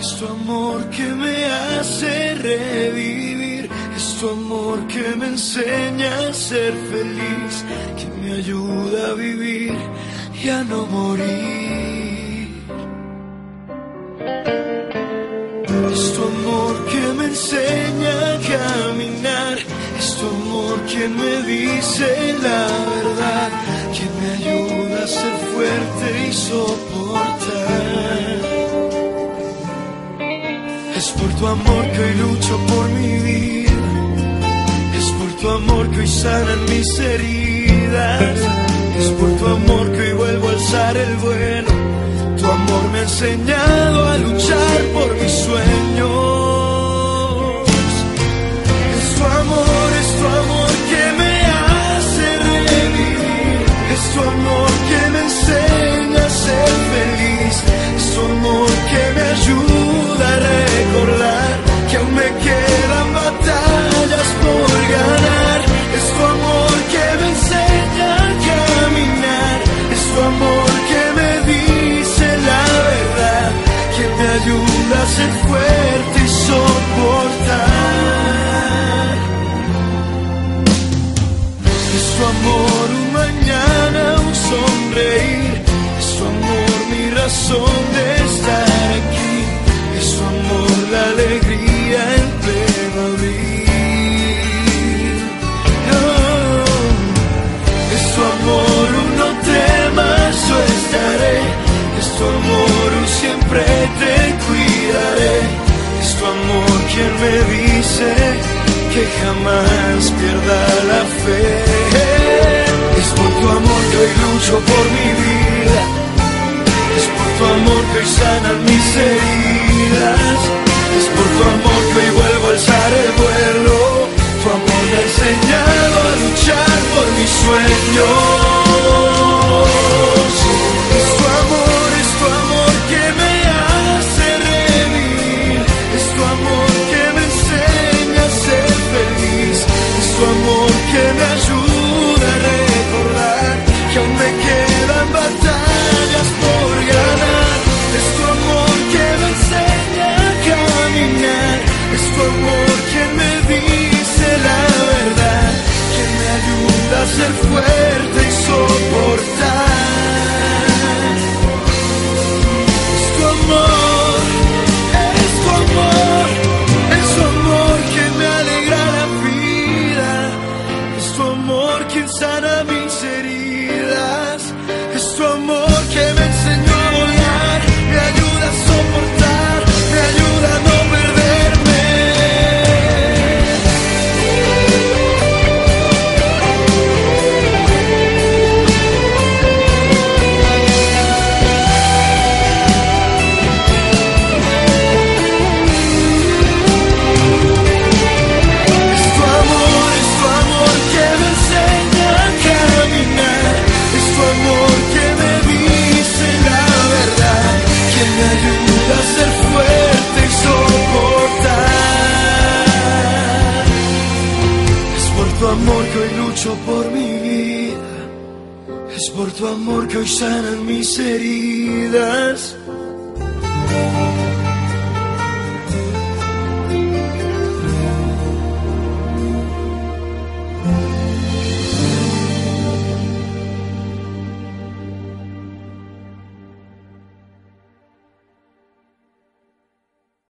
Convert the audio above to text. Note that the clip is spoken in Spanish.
Es tu amor que me hace revivir. Es tu amor que me enseña a ser feliz. Que me ayuda a vivir y a no morir. Es tu amor que me enseña a caminar. Es tu amor quien me dice la verdad. Que me ayuda a ser fuerte y soportar. Tu amor que hoy lucho por mi vida. Es por tu amor que hoy sanan mis heridas. Es por tu amor que hoy vuelvo a alzar el vuelo. Tu amor me ha enseñado a luchar por mis sueños. Ayuda a ser fuerte y soportar. Es tu amor un mañana, un sonreír. Es tu amor mi razón de que jamás pierda la fe. Es por tu amor que hoy lucho por mi vida. Es por tu amor que hoy sanan mis heridas. Es por tu amor que hoy vuelvo a alzar el vuelo. Tu amor me ha enseñado a luchar por mis sueños. Amor quien sana Es por tu amor que hoy sanan mis heridas.